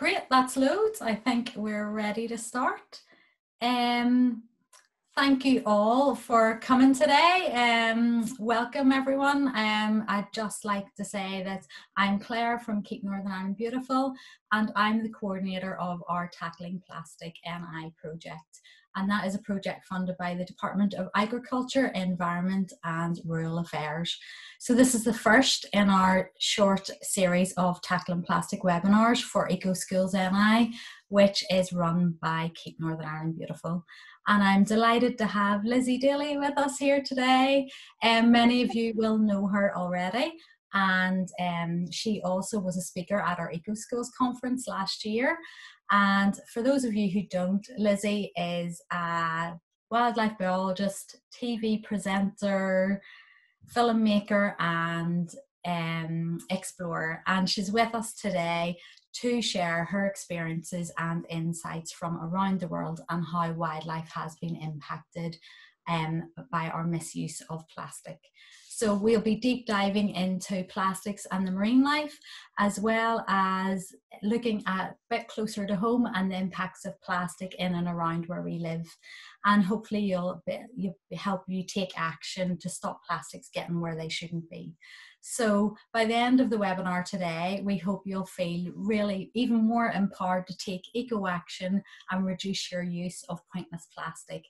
great. That's loads. I think we're ready to start. Um, thank you all for coming today. Um, welcome everyone. Um, I'd just like to say that I'm Claire from Keep Northern Ireland Beautiful and I'm the coordinator of our Tackling Plastic NI project and that is a project funded by the Department of Agriculture, Environment and Rural Affairs. So this is the first in our short series of Tackling Plastic webinars for Eco Schools NI, which is run by Keep Northern Ireland Beautiful. And I'm delighted to have Lizzie Daly with us here today. And um, many of you will know her already and um, she also was a speaker at our Eco Schools conference last year. And for those of you who don't, Lizzie is a wildlife biologist, TV presenter, filmmaker, and um, explorer. And she's with us today to share her experiences and insights from around the world and how wildlife has been impacted um, by our misuse of plastic. So we'll be deep diving into plastics and the marine life, as well as looking at a bit closer to home and the impacts of plastic in and around where we live. And hopefully you'll, be, you'll help you take action to stop plastics getting where they shouldn't be. So by the end of the webinar today, we hope you'll feel really even more empowered to take eco action and reduce your use of pointless plastic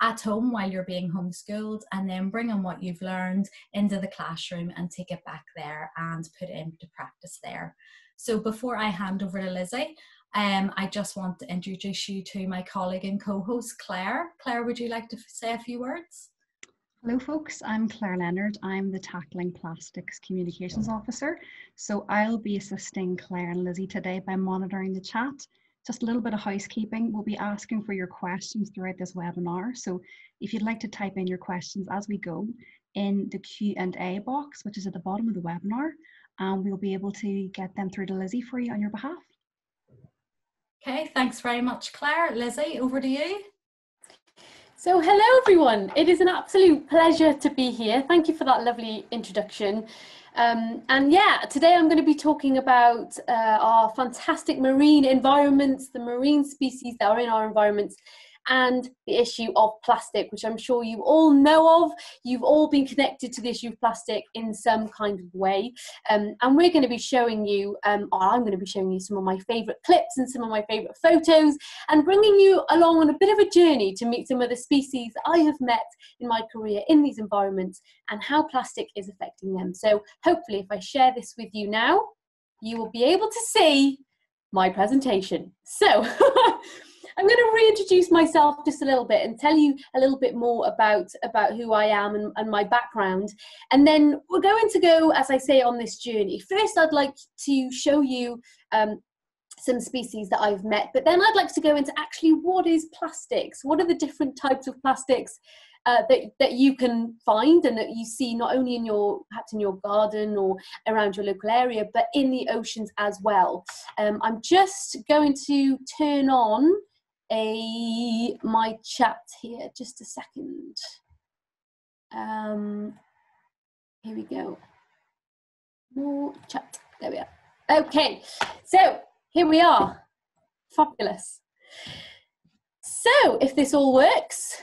at home while you're being homeschooled and then bring bringing what you've learned into the classroom and take it back there and put it into practice there. So before I hand over to Lizzie, um, I just want to introduce you to my colleague and co-host Claire. Claire, would you like to say a few words? Hello folks, I'm Claire Leonard. I'm the Tackling Plastics Communications Officer. So I'll be assisting Claire and Lizzie today by monitoring the chat just a little bit of housekeeping. We'll be asking for your questions throughout this webinar. So if you'd like to type in your questions as we go in the Q&A box, which is at the bottom of the webinar, and we'll be able to get them through to Lizzie for you on your behalf. Okay, thanks very much, Claire. Lizzie, over to you. So hello everyone, it is an absolute pleasure to be here. Thank you for that lovely introduction. Um, and yeah, today I'm going to be talking about uh, our fantastic marine environments, the marine species that are in our environments, and the issue of plastic, which I'm sure you all know of. You've all been connected to the issue of plastic in some kind of way. Um, and we're going to be showing you, um, or I'm going to be showing you some of my favourite clips and some of my favourite photos and bringing you along on a bit of a journey to meet some of the species I have met in my career in these environments and how plastic is affecting them. So hopefully if I share this with you now, you will be able to see my presentation. So I'm going to reintroduce myself just a little bit and tell you a little bit more about about who I am and, and my background, and then we're going to go, as I say, on this journey. First, I'd like to show you um, some species that I've met, but then I'd like to go into actually what is plastics? What are the different types of plastics uh, that, that you can find and that you see not only in your perhaps in your garden or around your local area, but in the oceans as well. Um, I'm just going to turn on a my chat here. Just a second. Um, here we go. More chat. There we are. Okay, so here we are. Fabulous. So, if this all works,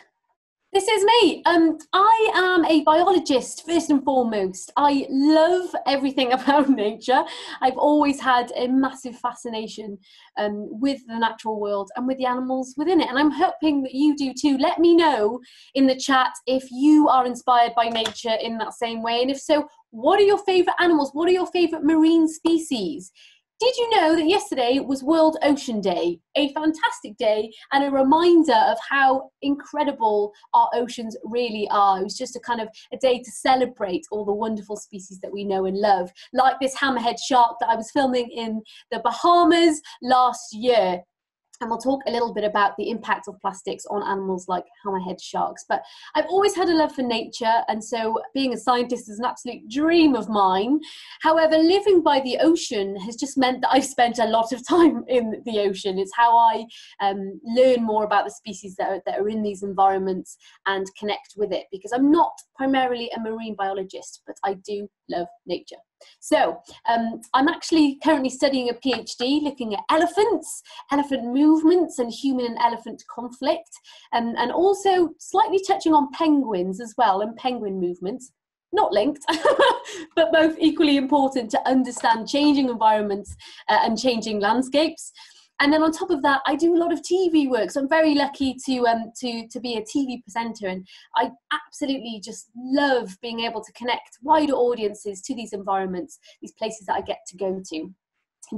this is me. Um, I am a biologist first and foremost. I love everything about nature. I've always had a massive fascination um, with the natural world and with the animals within it, and I'm hoping that you do too. Let me know in the chat if you are inspired by nature in that same way, and if so, what are your favourite animals? What are your favourite marine species? Did you know that yesterday was World Ocean Day? A fantastic day and a reminder of how incredible our oceans really are. It was just a kind of a day to celebrate all the wonderful species that we know and love, like this hammerhead shark that I was filming in the Bahamas last year and we'll talk a little bit about the impact of plastics on animals like hammerhead sharks. But I've always had a love for nature, and so being a scientist is an absolute dream of mine. However, living by the ocean has just meant that I've spent a lot of time in the ocean. It's how I um, learn more about the species that are, that are in these environments and connect with it because I'm not primarily a marine biologist, but I do love nature. So um, I'm actually currently studying a PhD looking at elephants, elephant movements, and human and elephant conflict, um, and also slightly touching on penguins as well and penguin movements. Not linked, but both equally important to understand changing environments uh, and changing landscapes and then on top of that i do a lot of tv work so i'm very lucky to um to to be a tv presenter. And i absolutely just love being able to connect wider audiences to these environments these places that i get to go to.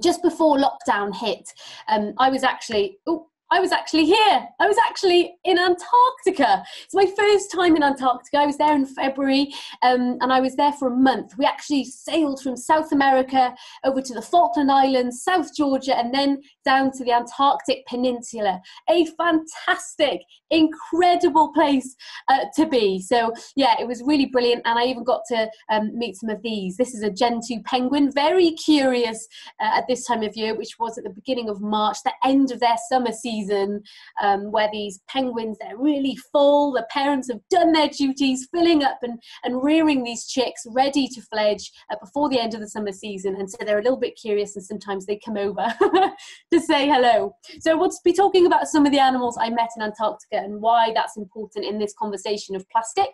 Just before lockdown hit um, i was actually oh I was actually here. I was actually in Antarctica. It's my first time in Antarctica. I was there in February um, and I was there for a month. We actually sailed from South America over to the Falkland Islands, South Georgia, and then down to the Antarctic Peninsula. A fantastic, incredible place uh, to be. So, yeah, it was really brilliant. And I even got to um, meet some of these. This is a Gentoo penguin, very curious uh, at this time of year, which was at the beginning of March, the end of their summer season season um, where these penguins they're really full the parents have done their duties filling up and, and rearing these chicks ready to fledge uh, before the end of the summer season. And so they're a little bit curious and sometimes they come over to say hello. So we'll be talking about some of the animals i met in antarctica and why that's important in this conversation of plastic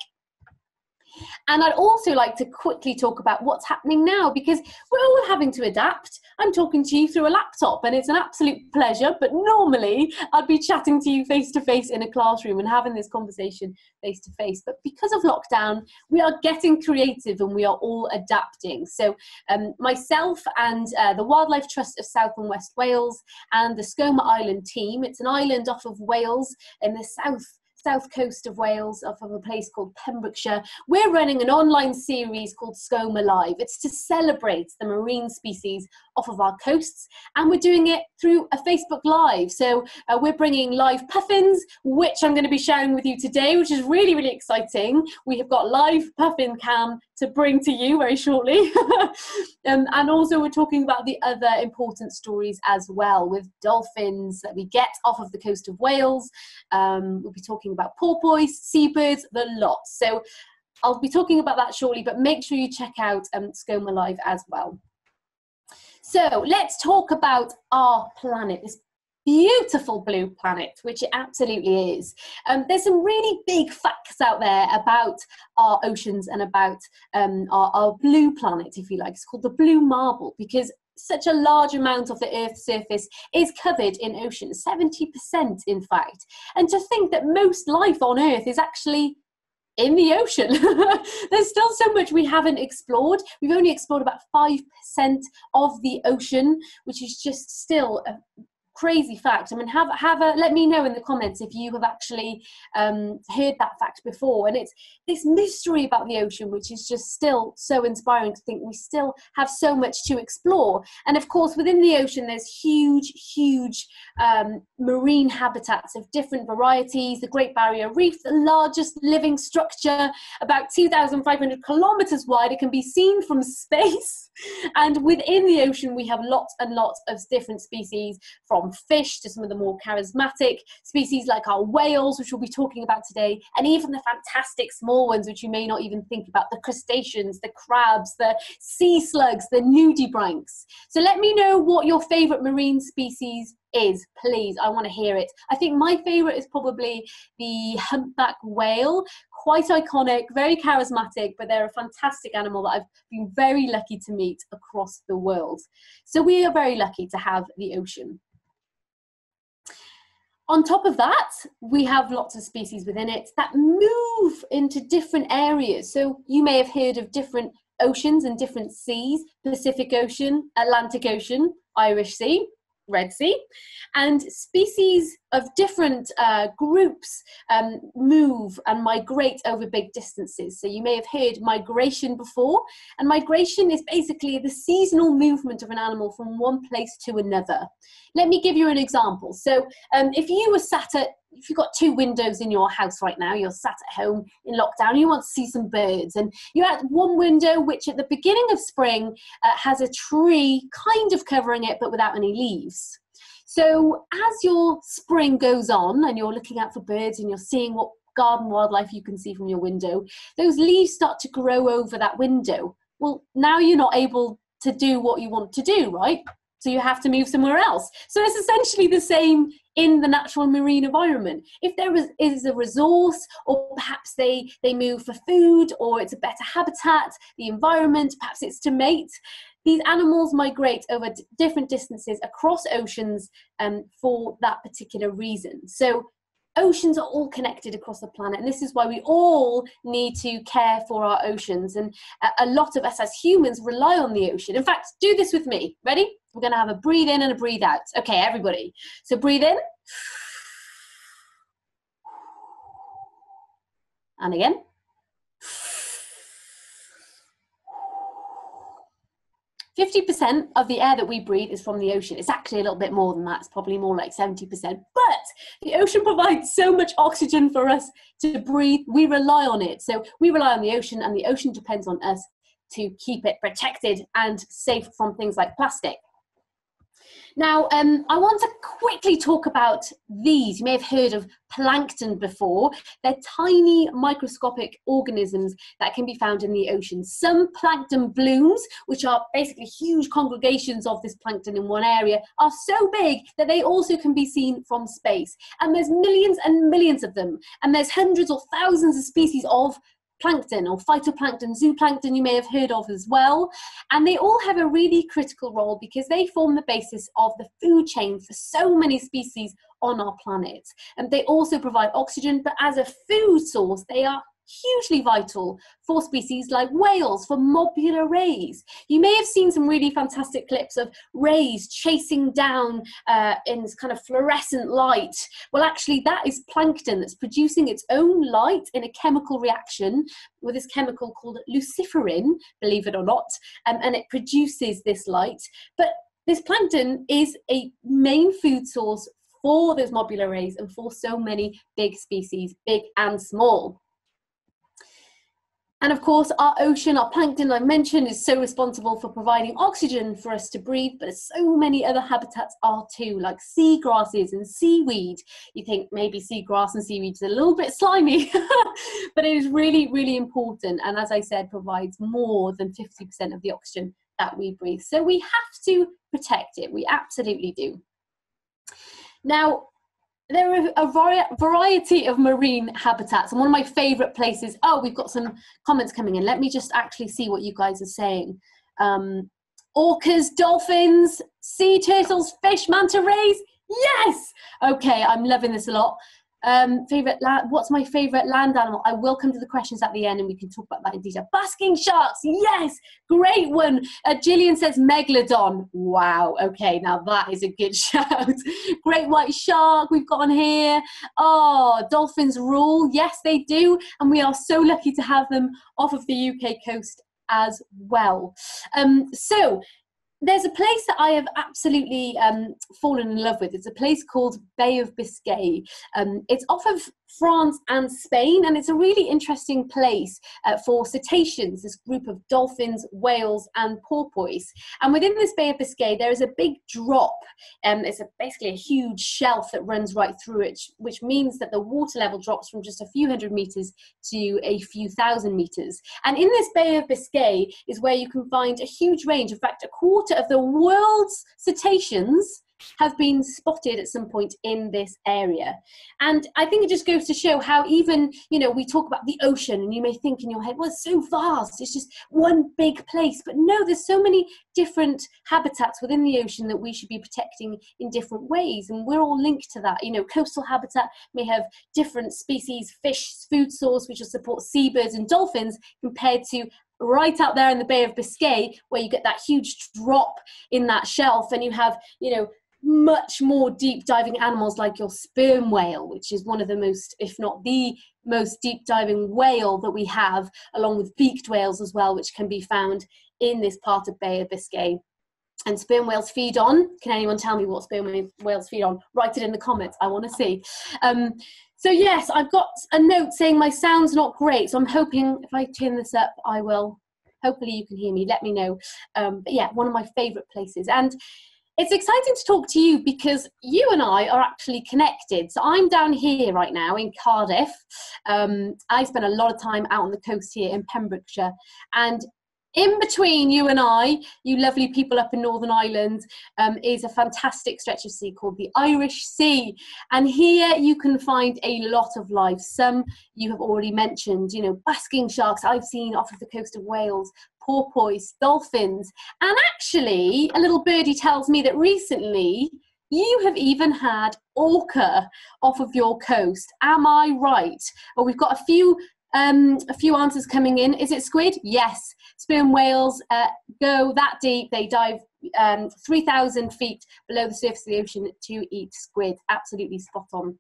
and I'd also like to quickly talk about what's happening now because we're all having to adapt. I'm talking to you through a laptop and it's an absolute pleasure, but normally I'd be chatting to you face to face in a classroom and having this conversation face to face. But because of lockdown, we are getting creative and we are all adapting. So, um, myself and uh, the Wildlife Trust of South and West Wales and the Skomer Island team, it's an island off of Wales in the south south coast of Wales, off of a place called Pembrokeshire, we're running an online series called Skomer Live. It's to celebrate the marine species off of our coasts, and we're doing it through a Facebook Live. So uh, we're bringing live puffins, which I'm going to be sharing with you today, which is really, really exciting. We have got live puffin cam to bring to you very shortly. um, and also, we're talking about the other important stories as well with dolphins that we get off of the coast of Wales. Um, we'll be talking about porpoise, seabirds, the lot. So I'll be talking about that shortly, but make sure you check out um, Skomer Live as well. So let's talk about our planet, this beautiful blue planet, which it absolutely is. Um, there's some really big facts out there about our oceans and about um, our, our blue planet, if you like. It's called the blue marble because such a large amount of the Earth's surface is covered in oceans, 70% in fact. And to think that most life on Earth is actually in the ocean. There's still so much we haven't explored. We've only explored about 5% of the ocean, which is just still a crazy fact. I mean, have have a let me know in the comments if you have actually um, heard that fact before. And it's this mystery about the ocean, which is just still so inspiring to think we still have so much to explore. And of course, within the ocean, there's huge, huge um, marine habitats of different varieties. The Great Barrier Reef, the largest living structure, about 2,500 kilometers wide. It can be seen from space. And within the ocean, we have lots and lots of different species from fish to some of the more charismatic species like our whales, which we'll be talking about today, and even the fantastic small ones, which you may not even think about the crustaceans, the crabs, the sea slugs, the nudibranchs. So let me know what your favorite marine species is, please. I want to hear it. I think my favorite is probably the humpback whale. Quite iconic, very charismatic, but they're a fantastic animal that I've been very lucky to meet across the world. So we are very lucky to have the ocean. On top of that, we have lots of species within it that move into different areas. So you may have heard of different oceans and different seas Pacific Ocean, Atlantic Ocean, Irish Sea. Red Sea, and species of different uh, groups um, move and migrate over big distances. So you may have heard migration before, and migration is basically the seasonal movement of an animal from one place to another. Let me give you an example. So um, if you were sat at if you've got two windows in your house right now, you're sat at home in lockdown, you want to see some birds, and you're at one window which at the beginning of spring uh, has a tree kind of covering it but without any leaves. So as your spring goes on and you're looking out for birds and you're seeing what garden wildlife you can see from your window, those leaves start to grow over that window. well, now you're not able to do what you want to do, right? So you have to move somewhere else. So it's essentially the same in the natural marine environment. If there is, is a resource, or perhaps they, they move for food, or it's a better habitat, the environment, perhaps it's to mate, these animals migrate over d- different distances across oceans um, for that particular reason. So oceans are all connected across the planet and this is why we all need to care for our oceans and a, a lot of us as humans rely on the ocean in fact do this with me ready we're going to have a breathe in and a breathe out okay everybody so breathe in and again 50% of the air that we breathe is from the ocean. It's actually a little bit more than that. It's probably more like 70%. But the ocean provides so much oxygen for us to breathe. We rely on it. So we rely on the ocean, and the ocean depends on us to keep it protected and safe from things like plastic. Now, um, I want to quickly talk about these. You may have heard of plankton before. They're tiny microscopic organisms that can be found in the ocean. Some plankton blooms, which are basically huge congregations of this plankton in one area, are so big that they also can be seen from space. And there's millions and millions of them. And there's hundreds or thousands of species of plankton or phytoplankton, zooplankton you may have heard of as well. And they all have a really critical role because they form the basis of the food chain for so many species on our planet. And they also provide oxygen, but as a food source, they are hugely vital for species like whales, for mobula rays. You may have seen some really fantastic clips of rays chasing down uh, in this kind of fluorescent light. Well, actually, that is plankton that's producing its own light in a chemical reaction with this chemical called luciferin, believe it or not, um, and it produces this light. But this plankton is a main food source for those mobula rays and for so many big species, big and small. And of course, our ocean, our plankton, I mentioned, is so responsible for providing oxygen for us to breathe, but so many other habitats are too, like seagrasses and seaweed. You think maybe seagrass and seaweed is a little bit slimy, but it is really, really important. And as I said, provides more than 50% of the oxygen that we breathe. So we have to protect it. We absolutely do. Now, there are a variety of marine habitats and one of my favorite places oh we've got some comments coming in. Let me just actually see what you guys are saying. Um, orcas dolphins sea turtles fish manta rays? Yes! Okay i'm loving this a lot um, favorite land, what's my favorite land animal? I will come to the questions at the end and we can talk about that in detail. Basking sharks, yes, great one. Uh, Gillian says megalodon. Wow, okay, now that is a good shout. great white shark we've got on here. Oh, dolphins rule, yes, they do, and we are so lucky to have them off of the UK coast as well. Um, so there's a place that I have absolutely um, fallen in love with. It's a place called Bay of Biscay. Um, it's off of France and Spain, and it's a really interesting place uh, for cetaceans, this group of dolphins, whales, and porpoise. And within this Bay of Biscay, there is a big drop. Um, it's a, basically a huge shelf that runs right through it, which means that the water level drops from just a few hundred meters to a few thousand meters. And in this Bay of Biscay is where you can find a huge range, in fact, a quarter of the world's cetaceans have been spotted at some point in this area. And I think it just goes to show how even, you know, we talk about the ocean and you may think in your head, well, it's so vast, it's just one big place. But no, there's so many different habitats within the ocean that we should be protecting in different ways. And we're all linked to that. You know, coastal habitat may have different species, fish, food source, which will support seabirds and dolphins compared to right out there in the Bay of Biscay, where you get that huge drop in that shelf, and you have, you know, much more deep diving animals like your sperm whale, which is one of the most, if not the most deep diving whale that we have, along with beaked whales as well, which can be found in this part of Bay of Biscay. And sperm whales feed on. Can anyone tell me what sperm whales feed on? Write it in the comments. I want to see. Um, so yes, I've got a note saying my sound's not great. So I'm hoping if I turn this up, I will. Hopefully you can hear me. Let me know. Um, but yeah, one of my favourite places. And it's exciting to talk to you because you and I are actually connected. So I'm down here right now in Cardiff. Um, I spend a lot of time out on the coast here in Pembrokeshire, and in between you and I, you lovely people up in Northern Ireland, um, is a fantastic stretch of sea called the Irish Sea. And here you can find a lot of life. Some you have already mentioned, you know, basking sharks I've seen off of the coast of Wales, porpoise, dolphins. And actually, a little birdie tells me that recently you have even had orca off of your coast. Am I right? Well, we've got a few um, a few answers coming in. Is it squid? Yes. Sperm whales uh, go that deep. They dive um, 3,000 feet below the surface of the ocean to eat squid. Absolutely spot on.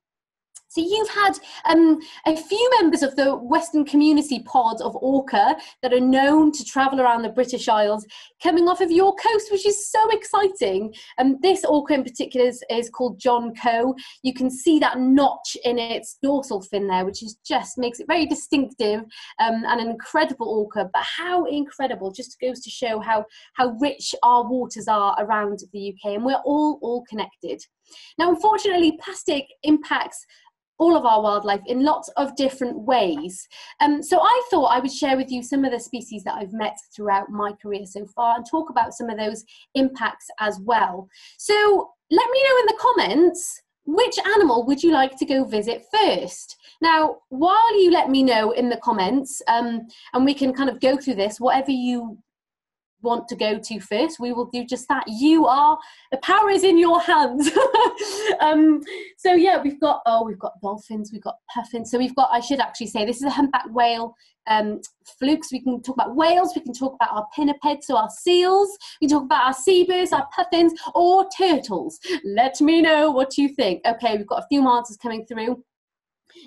So you've had um, a few members of the Western Community Pod of Orca that are known to travel around the British Isles coming off of your coast, which is so exciting. And um, this Orca in particular is, is, called John Coe. You can see that notch in its dorsal fin there, which is just makes it very distinctive um, and an incredible Orca. But how incredible, just goes to show how, how rich our waters are around the UK and we're all, all connected. Now, unfortunately, plastic impacts all of our wildlife in lots of different ways. Um, so I thought I would share with you some of the species that I've met throughout my career so far and talk about some of those impacts as well. So let me know in the comments which animal would you like to go visit first? Now, while you let me know in the comments, um, and we can kind of go through this, whatever you want to go to first, we will do just that. You are the power is in your hands. um, so yeah, we've got oh, we've got dolphins, we've got puffins. So we've got I should actually say this is a humpback whale. Um, flukes. We can talk about whales. We can talk about our pinnipeds, so our seals. We can talk about our seabirds, our puffins, or turtles. Let me know what you think. Okay, we've got a few answers coming through.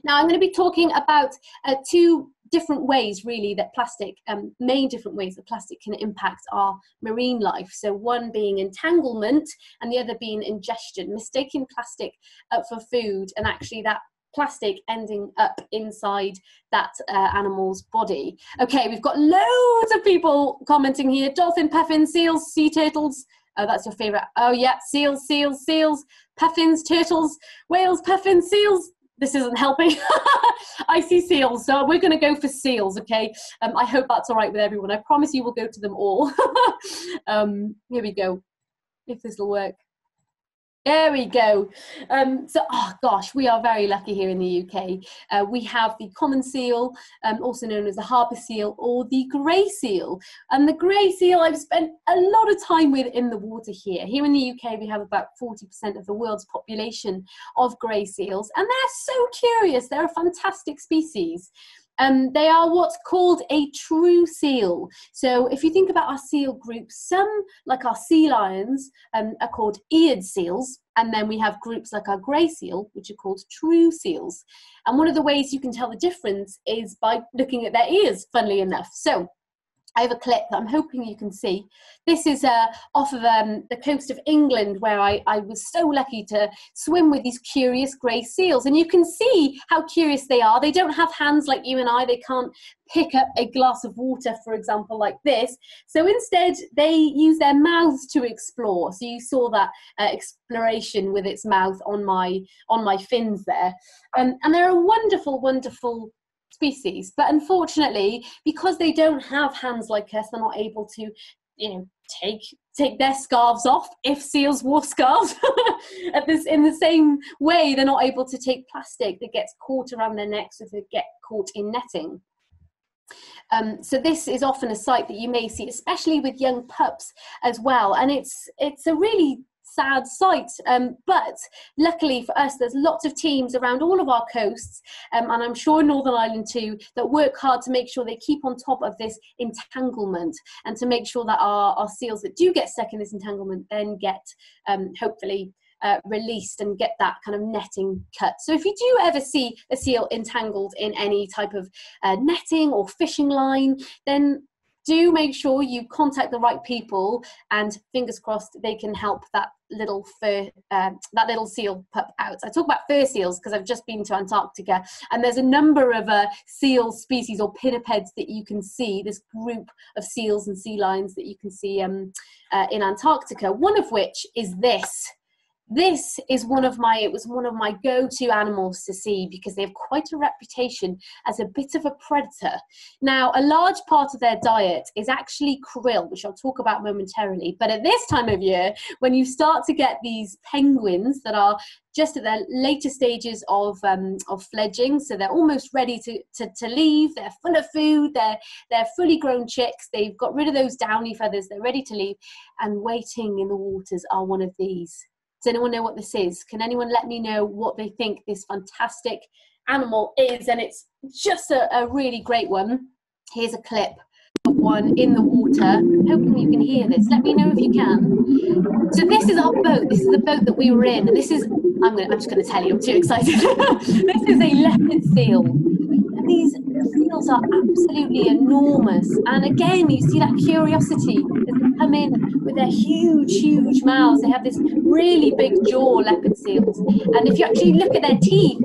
Now I'm going to be talking about uh, two different ways really that plastic um, main different ways that plastic can impact our marine life. So one being entanglement and the other being ingestion mistaking plastic uh, for food and actually that plastic ending up inside that uh, animal's body. Okay we've got loads of people commenting here. Dolphin puffin seals sea turtles. Oh that's your favorite. Oh yeah seals seals seals puffins turtles whales puffins seals this isn't helping. I see seals, so we're going to go for seals, okay? Um, I hope that's all right with everyone. I promise you we'll go to them all. um, here we go, if this will work. There we go. Um, so, oh gosh, we are very lucky here in the UK. Uh, we have the common seal, um, also known as the harbour seal or the grey seal. And the grey seal I've spent a lot of time with in the water here. Here in the UK, we have about 40% of the world's population of grey seals, and they're so curious. They're a fantastic species. Um, they are what's called a true seal. So if you think about our seal groups, some, like our sea lions, um, are called eared seals. And then we have groups like our grey seal, which are called true seals. And one of the ways you can tell the difference is by looking at their ears, funnily enough. So I have a clip that I'm hoping you can see. This is uh, off of um, the coast of England where I, I was so lucky to swim with these curious grey seals. And you can see how curious they are. They don't have hands like you and I. They can't pick up a glass of water, for example, like this. So instead, they use their mouths to explore. So you saw that uh, exploration with its mouth on my on my fins there. Um, and they're a wonderful, wonderful species. But unfortunately, because they don't have hands like us, they're not able to, you know, take take their scarves off if seals wore scarves at this in the same way they're not able to take plastic that gets caught around their necks if they get caught in netting um, so this is often a sight that you may see, especially with young pups as well. And it's it's a really sad sight. Um, but luckily for us, there's lots of teams around all of our coasts, um, and I'm sure Northern Ireland too, that work hard to make sure they keep on top of this entanglement and to make sure that our, our seals that do get stuck in this entanglement then get um, hopefully uh, released and get that kind of netting cut. So if you do ever see a seal entangled in any type of uh, netting or fishing line, then do make sure you contact the right people and fingers crossed they can help that little fur um, that little seal pup out. I talk about fur seals because i've just been to antarctica and there's a number of uh, seal species or pinnipeds that you can see. This group of seals and sea lions that you can see um, uh, in antarctica one of which is this this is one of my it was one of my go-to animals to see because they have quite a reputation as a bit of a predator. Now a large part of their diet is actually krill which i'll talk about momentarily. But at this time of year when you start to get these penguins that are just at their later stages of um, of fledging so they're almost ready to, to, to leave they're full of food they're they're fully grown chicks they've got rid of those downy feathers they're ready to leave and waiting in the waters are one of these does anyone know what this is? Can anyone let me know what they think this fantastic animal is? And it's just a, a really great one. Here's a clip of one in the water. Hoping you can hear this. Let me know if you can. So this is our boat. This is the boat that we were in. This is, I'm, gonna, I'm just going to tell you, I'm too excited. this is a leopard seal. And these seals are absolutely enormous. And again, you see that curiosity as they come in with their huge, huge mouths. They have this really big jaw, leopard seals. And if you actually look at their teeth,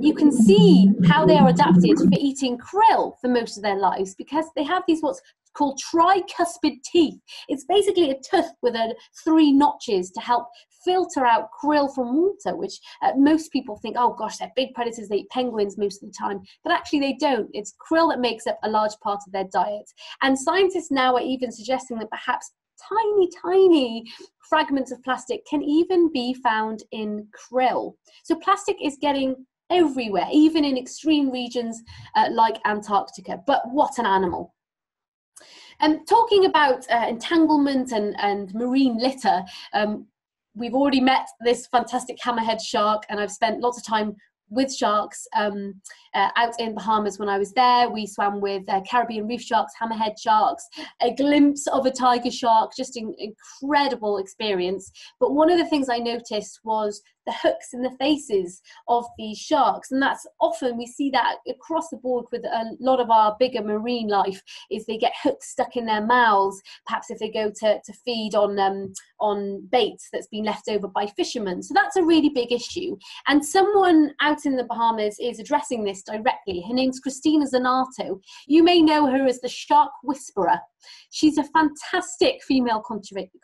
you can see how they are adapted for eating krill for most of their lives because they have these what's called tricuspid teeth. It's basically a tooth with a, three notches to help filter out krill from water, which uh, most people think, oh gosh, they're big predators, they eat penguins most of the time. But actually, they don't. It's krill that makes up a large part of their diet. And scientists now are even suggesting that perhaps tiny, tiny fragments of plastic can even be found in krill. So plastic is getting everywhere, even in extreme regions uh, like Antarctica. But what an animal! And um, talking about uh, entanglement and, and marine litter, um, we've already met this fantastic hammerhead shark, and I've spent lots of time with sharks um, uh, out in Bahamas when I was there. We swam with uh, Caribbean reef sharks, hammerhead sharks, a glimpse of a tiger shark, just an incredible experience. But one of the things I noticed was the hooks in the faces of these sharks. And that's often we see that across the board with a lot of our bigger marine life is they get hooks stuck in their mouths. Perhaps if they go to, to feed on um, on baits that's been left over by fishermen. So that's a really big issue. And someone out in the bahamas is addressing this directly. Her name's Cristina Zenato. You may know her as the shark whisperer. She's a fantastic female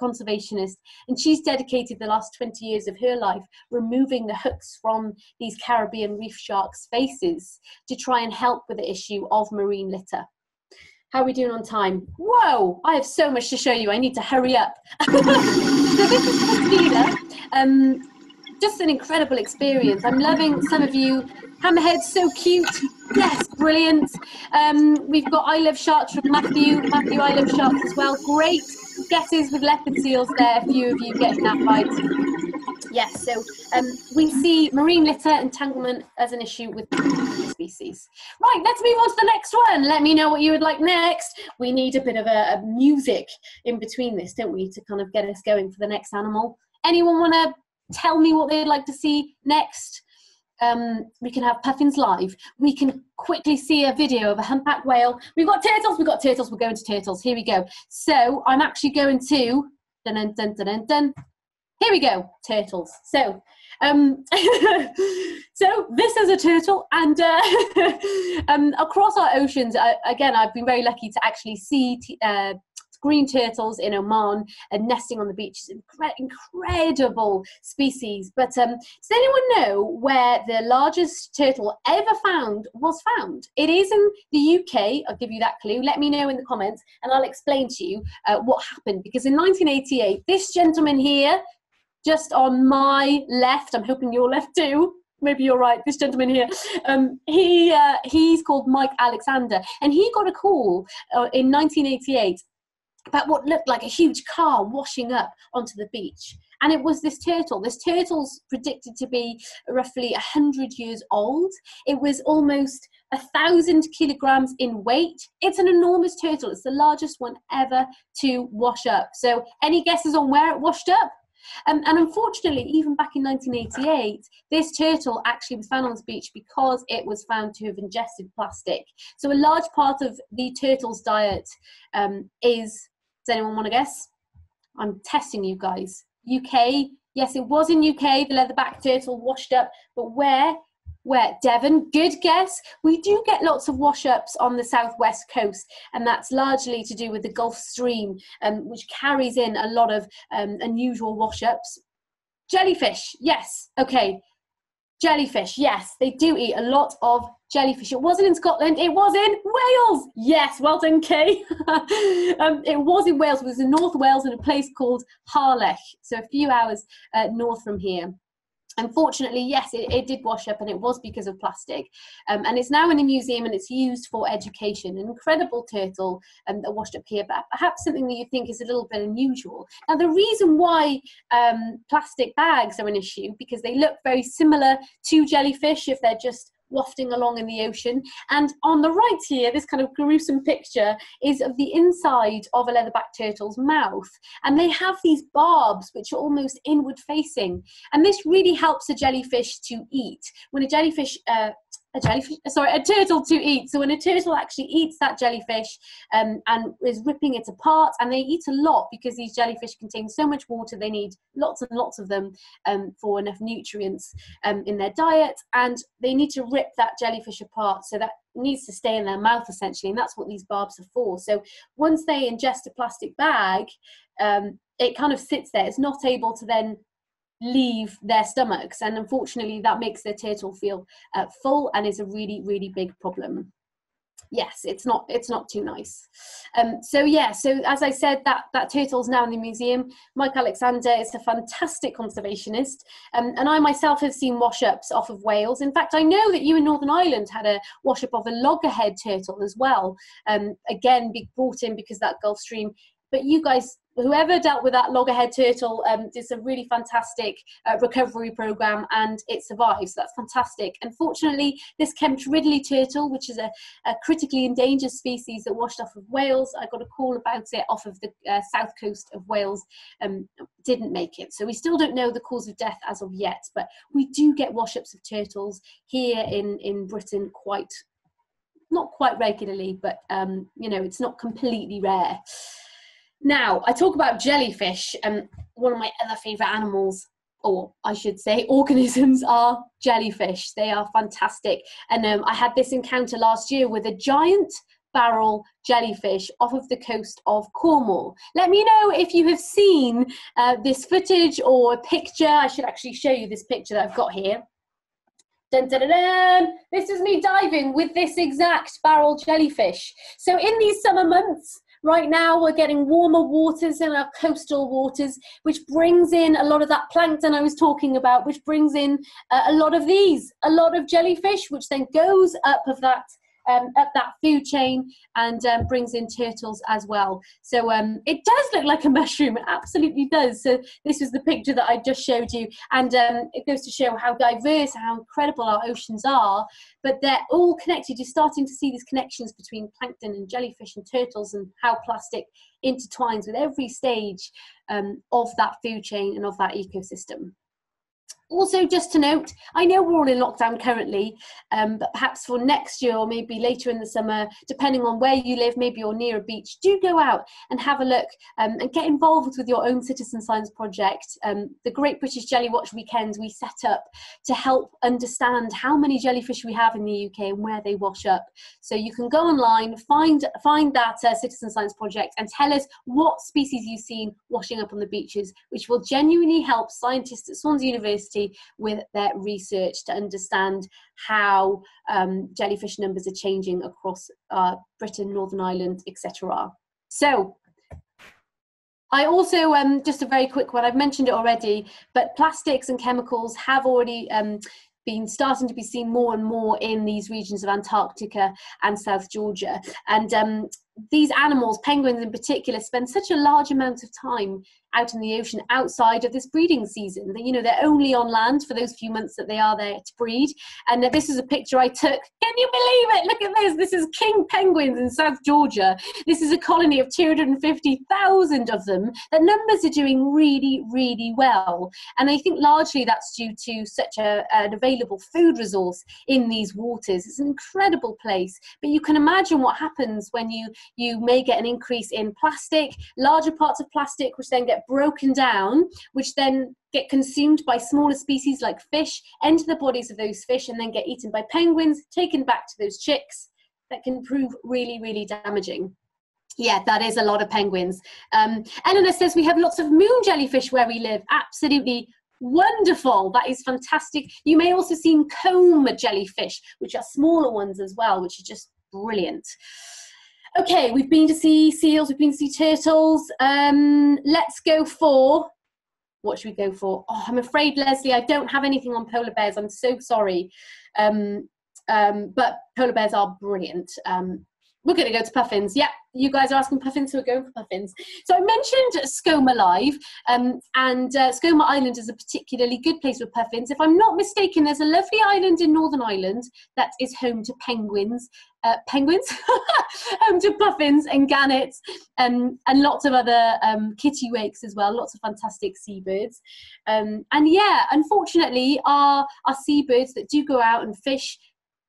conservationist, and she's dedicated the last 20 years of her life removing the hooks from these Caribbean reef sharks' faces to try and help with the issue of marine litter. How are we doing on time? Whoa, I have so much to show you. I need to hurry up. so this is Cristina. Um, just an incredible experience. I'm loving some of you. Hammerhead, so cute. Yes, brilliant. Um, we've got I Love Sharks from Matthew. Matthew, I Love Sharks as well. Great guesses with leopard seals there. A few of you getting that right. Yes, so um, we see marine litter entanglement as an issue with species. Right, let's move on to the next one. Let me know what you would like next. We need a bit of a, a music in between this, don't we, to kind of get us going for the next animal. Anyone want to tell me what they'd like to see next. Um, we can have puffins live. We can quickly see a video of a humpback whale. We've got turtles, we've got turtles, we're going to turtles. Here we go. So I'm actually going to, dun dun dun dun dun. Here we go, turtles. So, um, so this is a turtle and uh, um, across our oceans, again, I've been very lucky to actually see uh, green turtles in Oman and nesting on the beaches. Incre- incredible species. But um, does anyone know where the largest turtle ever found was found? It is in the UK. I'll give you that clue. Let me know in the comments and I'll explain to you uh, what happened. Because in 1988, this gentleman here, just on my left, I'm hoping your left too, maybe you're right this gentleman here um, he uh, he's called mike alexander and he got a call uh, in 1988 about what looked like a huge car washing up onto the beach. And it was this turtle. This turtle's predicted to be roughly 100 years old. It was almost a thousand kilograms in weight. It's an enormous turtle. It's the largest one ever to wash up. So, any guesses on where it washed up? Um, and unfortunately, even back in 1988, this turtle actually was found on this beach because it was found to have ingested plastic. So, a large part of the turtle's diet um, is does anyone want to guess? I'm testing you guys. UK, yes, it was in UK, the leatherback turtle washed up, but where? Where? Devon, good guess. We do get lots of wash ups on the southwest coast, and that's largely to do with the Gulf Stream, um, which carries in a lot of um, unusual wash ups jellyfish, yes, okay. Jellyfish, yes, they do eat a lot of jellyfish. It wasn't in Scotland, it was in Wales. Yes, well done, Kay. um, it was in Wales, it was in North Wales in a place called Harlech, so a few hours uh, north from here unfortunately yes it, it, did wash up and it was because of plastic. Um, and it's now in a museum and it's used for education. An incredible turtle um, that washed up here but perhaps something that you think is a little bit unusual. Now the reason why um, plastic bags are an issue because they look very similar to jellyfish if they're just wafting along in the ocean. And on the right here, this kind of gruesome picture is of the inside of a leatherback turtle's mouth. And they have these barbs which are almost inward facing. And this really helps a jellyfish to eat. When a jellyfish uh, a jellyfish, sorry, a turtle to eat. So when a turtle actually eats that jellyfish um, and is ripping it apart, and they eat a lot because these jellyfish contain so much water, they need lots and lots of them um, for enough nutrients um, in their diet, and they need to rip that jellyfish apart so that needs to stay in their mouth essentially, and that's what these barbs are for. So once they ingest a plastic bag, um, it kind of sits there. It's not able to then leave their stomachs and unfortunately that makes their turtle feel uh, full and is a really really big problem. Yes it's not it's not too nice. Um, so yeah so as i said that that turtle's now in the museum. Mike alexander is a fantastic conservationist um, and i myself have seen wash-ups off of wales. In fact i know that you in northern ireland had a wash-up of a loggerhead turtle as well. Um, again be brought in because that gulf stream. But you guys whoever dealt with that loggerhead turtle um, did a really fantastic uh, recovery program and it survived. So that's fantastic. Unfortunately this Kemp's ridley turtle which is a, a, critically endangered species that washed off of wales i got a call about it off of the uh, south coast of wales um, didn't make it. So we still don't know the cause of death as of yet but we do get wash-ups of turtles here in in britain quite not quite regularly but um, you know it's not completely rare now, I talk about jellyfish, and one of my other favourite animals, or I should say, organisms, are jellyfish. They are fantastic. And um, I had this encounter last year with a giant barrel jellyfish off of the coast of Cornwall. Let me know if you have seen uh, this footage or a picture. I should actually show you this picture that I've got here. Dun, dun, dun, this is me diving with this exact barrel jellyfish. So in these summer months, Right now, we're getting warmer waters in our coastal waters, which brings in a lot of that plankton I was talking about, which brings in uh, a lot of these, a lot of jellyfish, which then goes up of that um, up that food chain and um, brings in turtles as well. So um, it does look like a mushroom, it absolutely does. So this was the picture that I just showed you, and um, it goes to show how diverse, how incredible our oceans are. But they're all connected. You're starting to see these connections between plankton and jellyfish and turtles, and how plastic intertwines with every stage um, of that food chain and of that ecosystem. Also, just to note, I know we're all in lockdown currently, um, but perhaps for next year or maybe later in the summer, depending on where you live, maybe you're near a beach, do go out and have a look um, and get involved with your own citizen science project. Um, the Great British Jelly Watch weekends we set up to help understand how many jellyfish we have in the UK and where they wash up. So you can go online, find find that uh, citizen science project, and tell us what species you've seen washing up on the beaches, which will genuinely help scientists at Swansea University with their research to understand how um, jellyfish numbers are changing across uh, Britain, Northern Ireland, etc. So I also, um, just a very quick one, I've mentioned it already, but plastics and chemicals have already um, been starting to be seen more and more in these regions of Antarctica and South Georgia. And um, these animals, penguins in particular, spend such a large amount of time out in the ocean outside of this breeding season. You know, they're only on land for those few months that they are there to breed. And this is a picture I took. Can you believe it? Look at this. This is king penguins in South Georgia. This is a colony of 250,000 of them. Their numbers are doing really, really well. And I think largely that's due to such a, an available food resource in these waters. It's an incredible place. But you can imagine what happens when you, you may get an increase in plastic, larger parts of plastic, which then get broken down, which then get consumed by smaller species like fish, enter the bodies of those fish, and then get eaten by penguins, taken back to those chicks. That can prove really, really damaging. Yeah, that is a lot of penguins. Um, Eleanor says we have lots of moon jellyfish where we live. Absolutely Wonderful. That is fantastic. You may also see comb jellyfish, which are smaller ones as well, which are just brilliant. Okay, we've been to see seals, we've been to see turtles. Um, let's go for what should we go for? Oh, I'm afraid, Leslie, I don't have anything on polar bears. I'm so sorry. Um, um, but polar bears are brilliant. Um, we're going to go to puffins. Yeah, you guys are asking puffins, so we're going for puffins. So I mentioned Skomer Live, um, and uh, Skomer Island is a particularly good place for puffins. If I'm not mistaken, there's a lovely island in Northern Ireland that is home to penguins, uh, penguins, home to puffins and gannets, um, and lots of other um, kittiwakes as well. Lots of fantastic seabirds, um, and yeah, unfortunately, our our seabirds that do go out and fish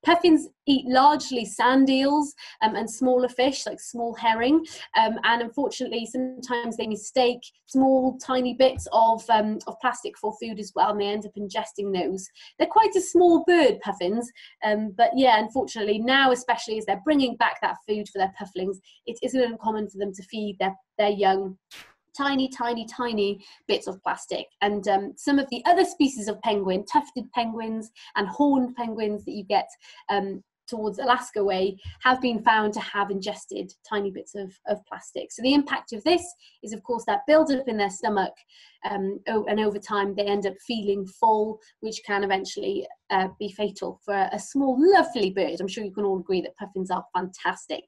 Puffins eat largely sand eels um, and smaller fish like small herring, um, and unfortunately, sometimes they mistake small, tiny bits of, um, of plastic for food as well, and they end up ingesting those. They're quite a small bird, puffins, um, but yeah, unfortunately, now especially as they're bringing back that food for their pufflings, it isn't uncommon for them to feed their, their young tiny, tiny, tiny bits of plastic. And um, some of the other species of penguin, tufted penguins and horned penguins that you get um, towards Alaska way have been found to have ingested tiny bits of, of plastic. So the impact of this is of course that build up in their stomach um, and over time they end up feeling full, which can eventually uh, be fatal for a small lovely bird. I'm sure you can all agree that puffins are fantastic.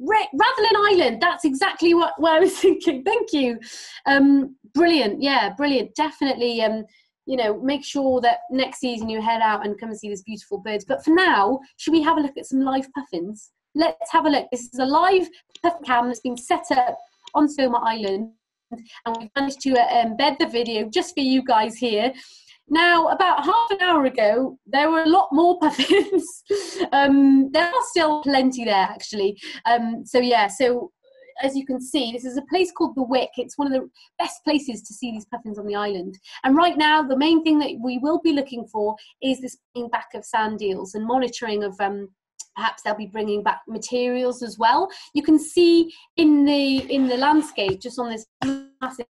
Rathlin Island, that's exactly what, what I was thinking. Thank you. Um, brilliant, yeah, brilliant. Definitely um, you know, make sure that next season you head out and come and see these beautiful birds. But for now, should we have a look at some live puffins? Let's have a look. This is a live puffin cam that's been set up on Skomer Island, and we've managed to uh, embed the video just for you guys here. Now, about half an hour ago, there were a lot more puffins. um, there are still plenty there, actually. Um, so yeah, so as you can see, this is a place called the Wick. It's one of the best places to see these puffins on the island. And right now, the main thing that we will be looking for is this bringing back of sand eels and monitoring of um, perhaps they'll be bringing back materials as well. You can see in the in the landscape, just on this massive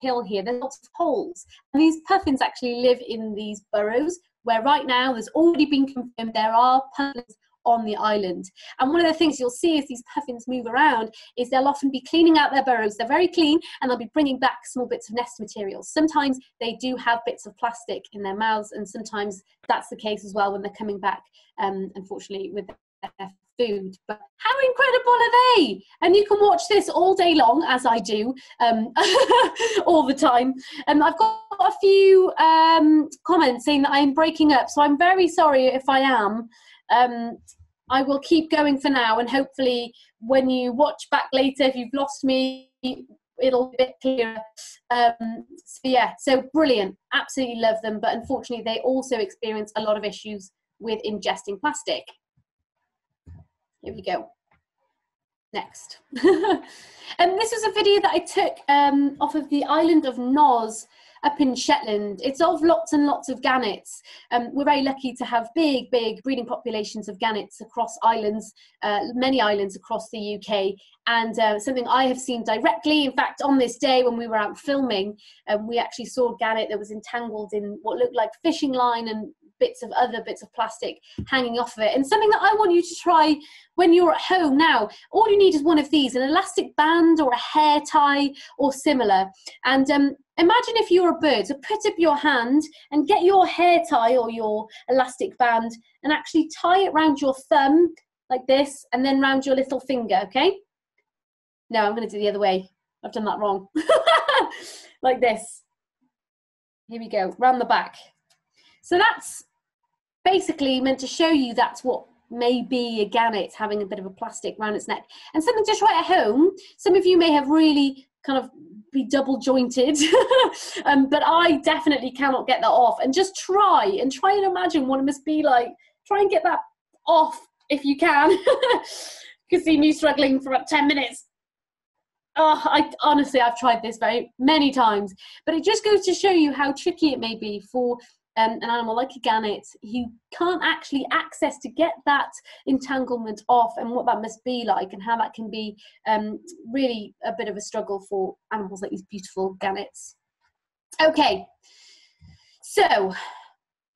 hill here, there's lots of holes. And these puffins actually live in these burrows where right now there's already been confirmed there are puffins on the island. And one of the things you'll see as these puffins move around is they'll often be cleaning out their burrows. They're very clean and they'll be bringing back small bits of nest materials. Sometimes they do have bits of plastic in their mouths, and sometimes that's the case as well when they're coming back, um, unfortunately, with their food. But how incredible are they? And you can watch this all day long, as I do, um, all the time. And um, I've got a few um, comments saying that I'm breaking up, so I'm very sorry if I am. Um, I will keep going for now, and hopefully, when you watch back later, if you've lost me, it'll be a bit clearer. Um, so yeah, so brilliant, absolutely love them, but unfortunately, they also experience a lot of issues with ingesting plastic. Here we go. Next. and this is a video that I took um, off of the island of Noss up in Shetland. It's of lots and lots of gannets. Um, we're very lucky to have big, big breeding populations of gannets across islands, uh, many islands across the UK. And uh, something I have seen directly, in fact, on this day when we were out filming, um, we actually saw a gannet that was entangled in what looked like fishing line and bits of other bits of plastic hanging off of it. And something that I want you to try when you're at home now, all you need is one of these, an elastic band or a hair tie or similar. And um, imagine if you're a bird, so put up your hand and get your hair tie or your elastic band and actually tie it around your thumb like this and then round your little finger, okay? No, I'm going to do the other way. I've done that wrong. like this. Here we go, round the back. So that's basically meant to show you that's what may be a gannet having a bit of a plastic around its neck. And something to try at home. Some of you may have really kind of be double jointed, um, but I definitely cannot get that off. And just try and try and imagine what it must be like. Try and get that off if you can. you can see me struggling for about 10 minutes. Oh, I honestly, I've tried this very many times, but it just goes to show you how tricky it may be for um, an animal like a gannet you can't actually access to get that entanglement off and what that must be like and how that can be um, really a bit of a struggle for animals like these beautiful gannets. Okay, So,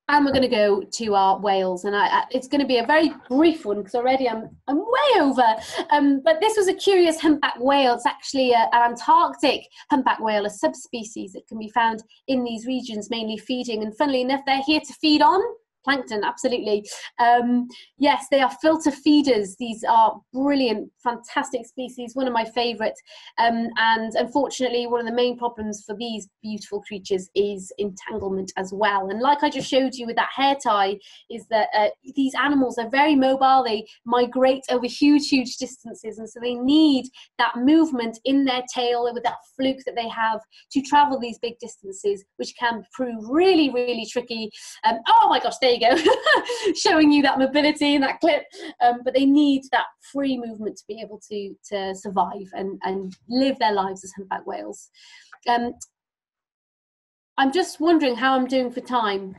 and we're going to go to our whales and I, I, it's going to be a very brief one because already I'm, I'm way over. Um, but this was a curious humpback whale. It's actually a, an Antarctic humpback whale a subspecies that can be found in these regions mainly feeding. And funnily enough they're here to feed on plankton absolutely. Um, yes they are filter feeders. These are brilliant fantastic species one of my favorite. Um, and unfortunately one of the main problems for these beautiful creatures is entanglement as well. And like i just showed you with that hair tie is that uh, these animals are very mobile. They migrate over huge huge distances. And so they need that movement in their tail with that fluke that they have to travel these big distances which can prove really really tricky. Um, oh my gosh they you go, showing you that mobility in that clip. Um, but they need that free movement to be able to to survive and and live their lives as humpback whales. Um, I'm just wondering how I'm doing for time.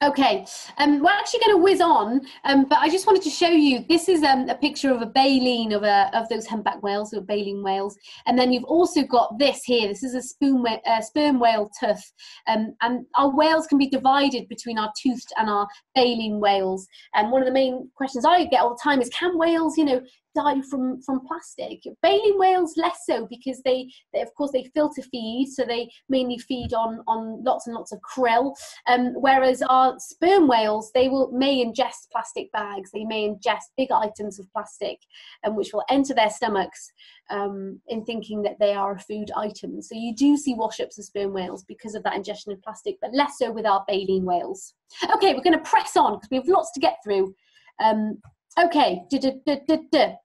Okay, um, we're actually going to whiz on, um, but I just wanted to show you. This is um, a picture of a baleen of a of those humpback whales, or baleen whales, and then you've also got this here. This is a spoon uh, sperm whale tooth, um, and our whales can be divided between our toothed and our baleen whales. And one of the main questions I get all the time is, can whales, you know, die from from plastic. Baleen whales less so because they, they of course they filter feed, so they mainly feed on on lots and lots of krill. Um, whereas our sperm whales they will may ingest plastic bags, they may ingest big items of plastic, and um, which will enter their stomachs um, in thinking that they are a food item. So you do see wash-ups of sperm whales because of that ingestion of plastic, but less so with our baleen whales. Okay, we're going to press on because we have lots to get through. Um, Okay,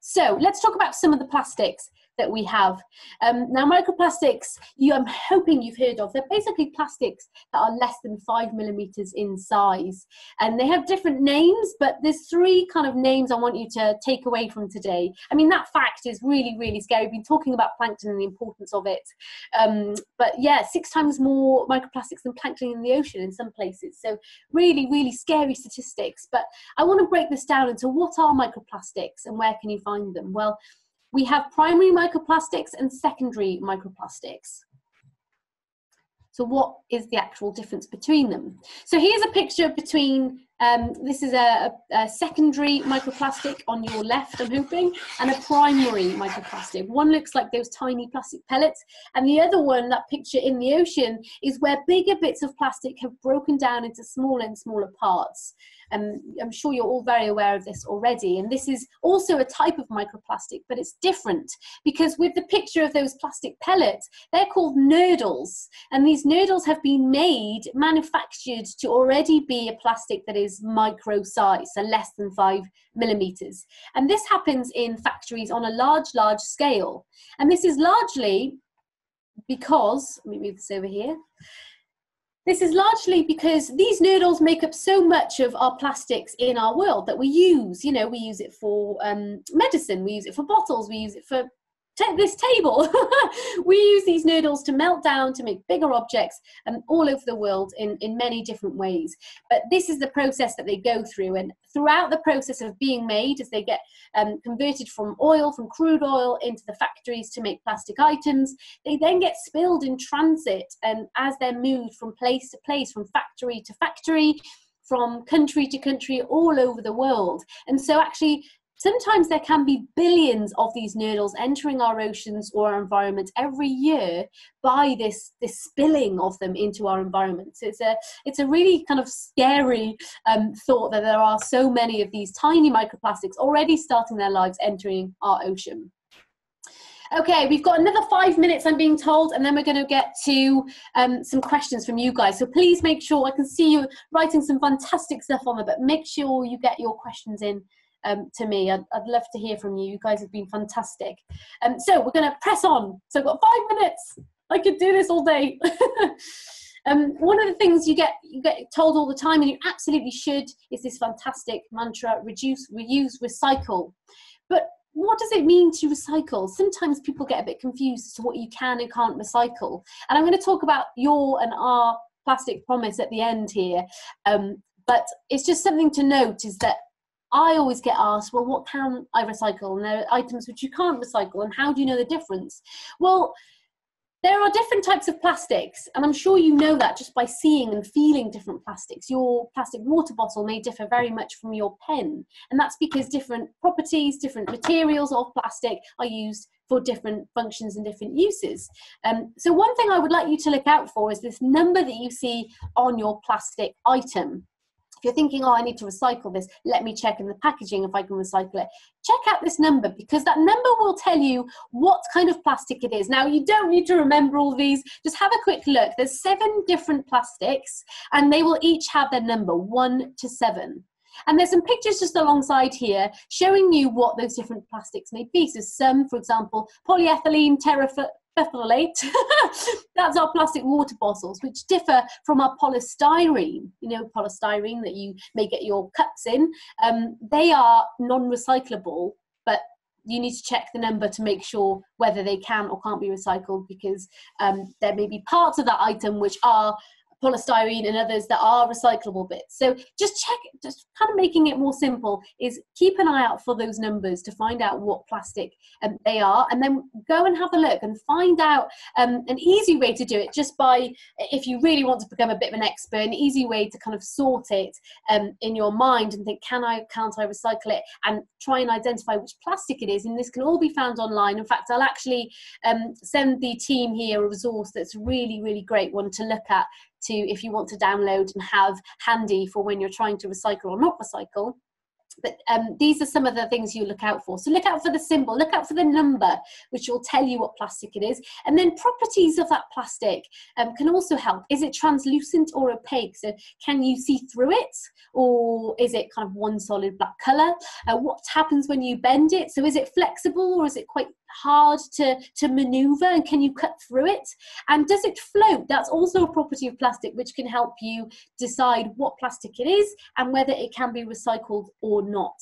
so let's talk about some of the plastics that we have. Um, now, microplastics, you, I'm hoping you've heard of. They're basically plastics that are less than five millimeters in size. And they have different names, but there's three kind of names I want you to take away from today. I mean, that fact is really, really scary. We've been talking about plankton and the importance of it. Um, but yeah, six times more microplastics than plankton in the ocean in some places. So really, really scary statistics. But I want to break this down into what are microplastics and where can you find them? Well, we have primary microplastics and secondary microplastics. So what is the actual difference between them? So here's a picture between, um, this is a, a, secondary microplastic on your left, I'm hoping, and a primary microplastic. One looks like those tiny plastic pellets, and the other one, that picture in the ocean, is where bigger bits of plastic have broken down into smaller and smaller parts. Um, I'm sure you're all very aware of this already. And this is also a type of microplastic, but it's different because with the picture of those plastic pellets, they're called nurdles. And these nurdles have been made, manufactured to already be a plastic that is micro size, so less than five millimeters. And this happens in factories on a large, large scale. And this is largely because, let me move this over here. This is largely because these nurdles make up so much of our plastics in our world that we use. You know, we use it for um, medicine, we use it for bottles, we use it for this table. we use these nurdles to melt down to make bigger objects and um, all over the world in, in many different ways. But this is the process that they go through. And throughout the process of being made, as they get um, converted from oil, from crude oil, into the factories to make plastic items, they then get spilled in transit. And as they're moved from place to place, from factory to factory, from country to country all over the world. And so, actually, Sometimes there can be billions of these nurdles entering our oceans or our environment every year by this, this spilling of them into our environment. So it's a, it's a really kind of scary um, thought that there are so many of these tiny microplastics already starting their lives entering our ocean. Okay, we've got another five minutes, I'm being told, and then we're going to get to um, some questions from you guys. So please make sure, I can see you writing some fantastic stuff on there, but make sure you get your questions in um, to me. I'd, I'd, love to hear from you. You guys have been fantastic. Um, so we're going to press on. So I've got five minutes. I could do this all day. um, one of the things you get you get told all the time, and you absolutely should, is this fantastic mantra: reduce, reuse, recycle. But what does it mean to recycle? Sometimes people get a bit confused as to what you can and can't recycle. And I'm going to talk about your and our plastic promise at the end here. Um, but it's just something to note is that I always get asked, well, what can I recycle? And there are items which you can't recycle, and how do you know the difference? Well, there are different types of plastics, and I'm sure you know that just by seeing and feeling different plastics. Your plastic water bottle may differ very much from your pen, and that's because different properties, different materials of plastic are used for different functions and different uses. Um, so, one thing I would like you to look out for is this number that you see on your plastic item. If you're thinking, oh, I need to recycle this, let me check in the packaging if I can recycle it. Check out this number because that number will tell you what kind of plastic it is. Now, you don't need to remember all these, just have a quick look. There's seven different plastics and they will each have their number one to seven. And there's some pictures just alongside here showing you what those different plastics may be. So some, for example, polyethylene, terephthalate, that's our plastic water bottles, which differ from our polystyrene, you know, polystyrene that you may get your cups in. Um, they are non-recyclable, but you need to check the number to make sure whether they can or can't be recycled because um, there may be parts of that item which are polystyrene and others that are recyclable bits. So just check, just kind of making it more simple is keep an eye out for those numbers to find out what plastic um, they are and then go and have a look and find out um, an easy way to do it just by, if you really want to become a bit of an expert, an easy way to kind of sort it um, in your mind and think, can I, can't I recycle it? And try and identify which plastic it is. And this can all be found online. In fact, I'll actually um, send the team here a resource that's really, really great one to look at to if you want to download and have handy for when you're trying to recycle or not recycle but um, these are some of the things you look out for. So look out for the symbol, look out for the number, which will tell you what plastic it is. And then properties of that plastic um, can also help. Is it translucent or opaque? So can you see through it? Or is it kind of one solid black color? Uh, what happens when you bend it? So is it flexible or is it quite hard to, to maneuver and can you cut through it? And does it float? That's also a property of plastic which can help you decide what plastic it is and whether it can be recycled or not.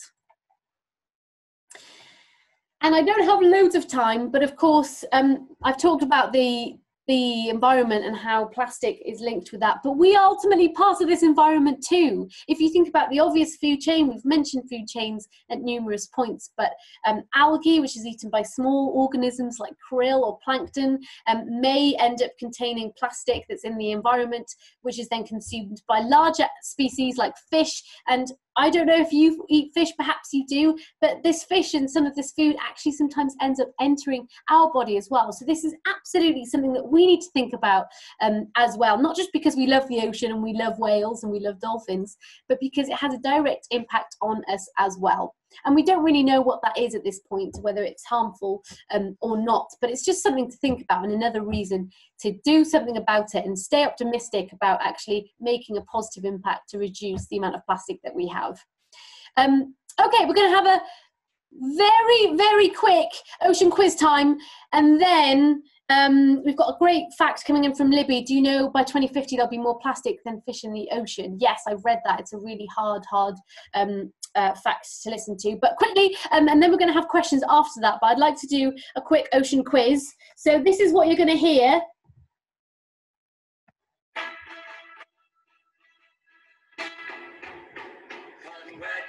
And I don't have loads of time, but of course, um, I've talked about the the environment and how plastic is linked with that. But we are ultimately part of this environment too. If you think about the obvious food chain, we've mentioned food chains at numerous points, but um, algae, which is eaten by small organisms like krill or plankton, um, may end up containing plastic that's in the environment, which is then consumed by larger species like fish. And I don't know if you eat fish, perhaps you do, but this fish and some of this food actually sometimes ends up entering our body as well. So, this is absolutely something that we need to think about um, as well, not just because we love the ocean and we love whales and we love dolphins, but because it has a direct impact on us as well. And we don't really know what that is at this point, whether it's harmful um, or not, but it's just something to think about and another reason to do something about it and stay optimistic about actually making a positive impact to reduce the amount of plastic that we have. Um, okay, we're going to have a very, very quick ocean quiz time and then um, we've got a great fact coming in from Libby. Do you know by 2050 there'll be more plastic than fish in the ocean? Yes, I've read that. It's a really hard, hard um, uh, facts to listen to. But quickly, um, and then we're going to have questions after that. But I'd like to do a quick ocean quiz. So this is what you're going to hear.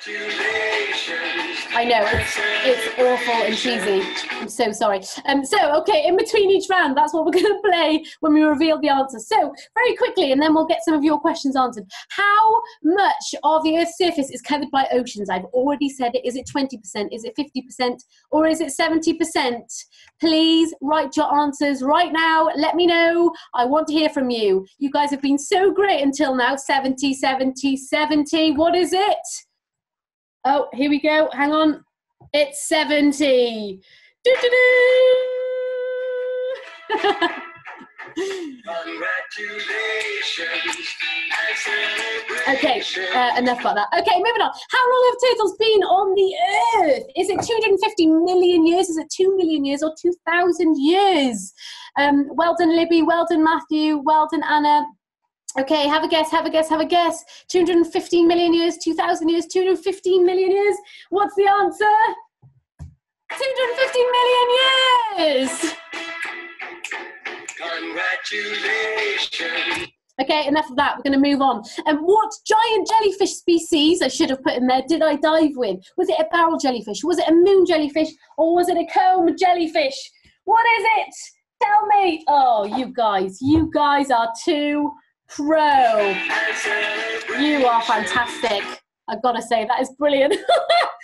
I know it's, it's awful and cheesy. I'm so sorry. Um, so okay, in between each round, that's what we're going to play when we reveal the answers. So very quickly, and then we'll get some of your questions answered. How much of the Earth's surface is covered by oceans? I've already said it. Is it 20%? Is it 50%? Or is it 70%? Please write your answers right now. Let me know. I want to hear from you. You guys have been so great until now. 70, 70, 70. What is it? Oh, here we go. Hang on. It's 70. okay, uh, enough about that. Okay, moving on. How long have turtles been on the earth? Is it 250 million years? Is it 2 million years or 2,000 years? Um, well done, Libby. Well done, Matthew. Well done, Anna. Okay, have a guess, have a guess, have a guess. 215 million years, 2,000 years, 215 million years. What's the answer? 215 million years! Congratulations. Okay, enough of that. We're going to move on. And um, what giant jellyfish species, I should have put in there, did I dive with? Was it a barrel jellyfish? Was it a moon jellyfish? Or was it a comb jellyfish? What is it? tell me. Oh, you guys, you guys are too pro. You are fantastic. I've got to say, that is brilliant.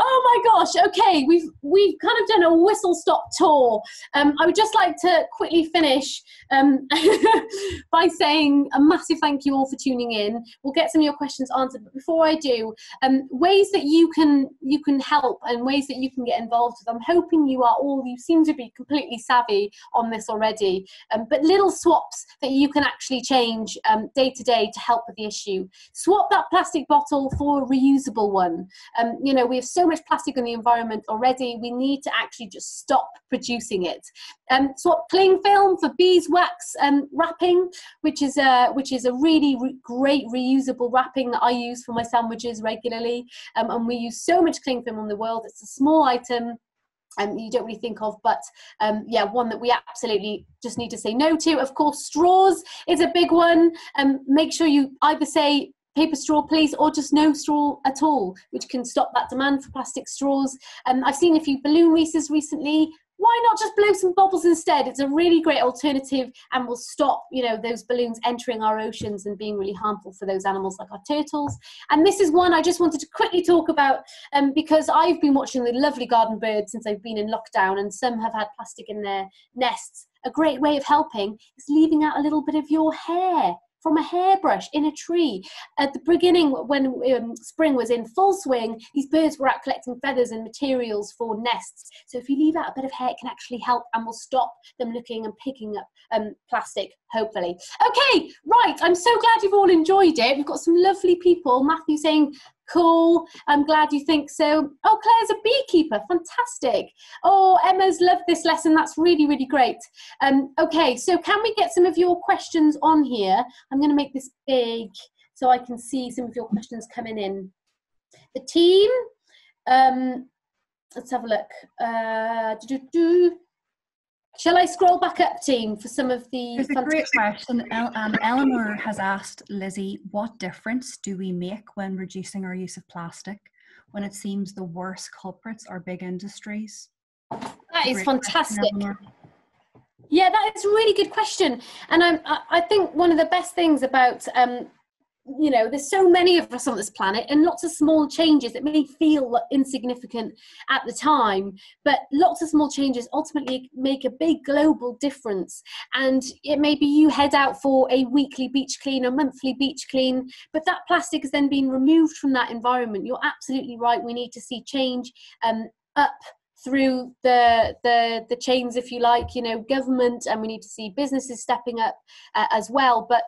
oh my gosh okay we've we've kind of done a whistle stop tour. Um, i would just like to quickly finish um, by saying a massive thank you all for tuning in. We'll get some of your questions answered but before i do um, ways that you can you can help and ways that you can get involved with i'm hoping you are all you seem to be completely savvy on this already um, but little swaps that you can actually change um, day to day to help with the issue. Swap that plastic bottle for a reusable one. Um, you know we have so much plastic in the environment already. We need to actually just stop producing it. Um, swap cling film for beeswax um, wrapping, which is a which is a really re- great reusable wrapping that I use for my sandwiches regularly. Um, and we use so much cling film in the world. It's a small item um, you don't really think of, but um, yeah, one that we absolutely just need to say no to. Of course, straws is a big one. Um, make sure you either say paper straw please or just no straw at all which can stop that demand for plastic straws. Um, i've seen a few balloon races recently. Why not just blow some bubbles instead? It's a really great alternative and will stop you know those balloons entering our oceans and being really harmful for those animals like our turtles. And this is one i just wanted to quickly talk about um, because i've been watching the lovely garden birds since i've been in lockdown and some have had plastic in their nests. A great way of helping is leaving out a little bit of your hair from a hairbrush in a tree. At the beginning, when um, spring was in full swing, these birds were out collecting feathers and materials for nests. So if you leave out a bit of hair, it can actually help and will stop them looking and picking up um, plastic, hopefully. Okay, right, I'm so glad you've all enjoyed it. We've got some lovely people. Matthew saying, Cool. I'm glad you think so. Oh, Claire's a beekeeper. Fantastic. Oh, Emma's loved this lesson. That's really, really great. Um, okay, so can we get some of your questions on here? I'm going to make this big so I can see some of your questions coming in. The team, um, let's have a look. Uh, Shall I scroll back up, team, for some of the? There's a great question. El- um, Eleanor has asked Lizzie, "What difference do we make when reducing our use of plastic, when it seems the worst culprits are big industries?" That is fantastic. Question, yeah, that is a really good question, and I'm, I think one of the best things about um, you know there's so many of us on this planet and lots of small changes that may feel insignificant at the time but lots of small changes ultimately make a big global difference. And it may be you head out for a weekly beach clean or monthly beach clean but that plastic has then been removed from that environment. You're absolutely right. We need to see change um, up through the the the chains if you like you know government and we need to see businesses stepping up uh, as well. But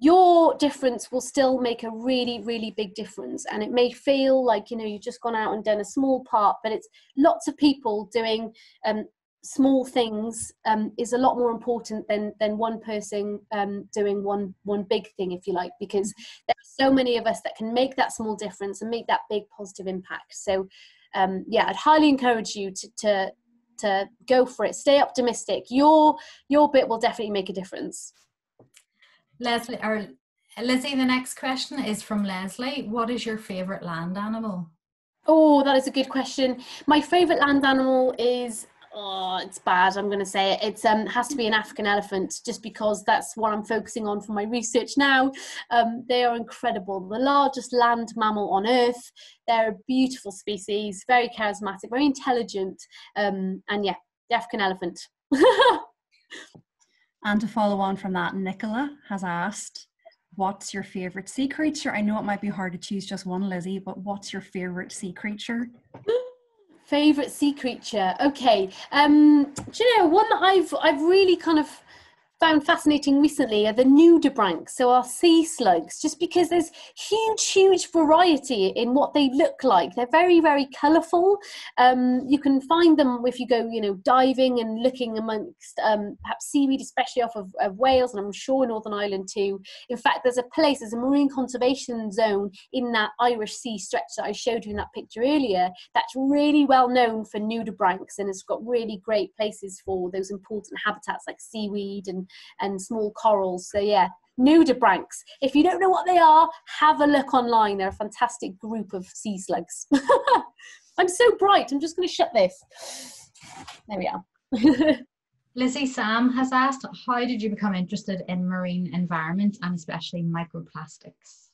your difference will still make a really really big difference. And it may feel like you know you've just gone out and done a small part but it's lots of people doing um, small things um, is a lot more important than than one person um, doing one one big thing if you like because there are so many of us that can make that small difference and make that big positive impact. So um, yeah i'd highly encourage you to, to to go for it. Stay optimistic. Your your bit will definitely make a difference Leslie or Lizzie, the next question is from Leslie. What is your favorite land animal? Oh, that is a good question. My favorite land animal is oh, it's bad. I'm going to say it. It's um has to be an African elephant, just because that's what I'm focusing on for my research now. Um, they are incredible. The largest land mammal on Earth. They're a beautiful species, very charismatic, very intelligent, um, and yeah, the African elephant. And to follow on from that, Nicola has asked, What's your favorite sea creature? I know it might be hard to choose just one, Lizzie, but what's your favorite sea creature? favorite sea creature. Okay. Um, do you know one that I've I've really kind of found fascinating recently are the nudibranchs, so our sea slugs, just because there's huge, huge variety in what they look like. They're very, very colourful. Um, you can find them if you go, you know, diving and looking amongst um, perhaps seaweed, especially off of, of, Wales, and I'm sure Northern Ireland too. In fact, there's a place, there's a marine conservation zone in that Irish Sea stretch that I showed you in that picture earlier that's really well known for nudibranchs and it's got really great places for those important habitats like seaweed and and small corals. So yeah, nudibranchs. If you don't know what they are, have a look online. They're a fantastic group of sea slugs. I'm so bright. I'm just going to shut this. There we are. Lizzie Sam has asked, how did you become interested in marine environments and especially microplastics?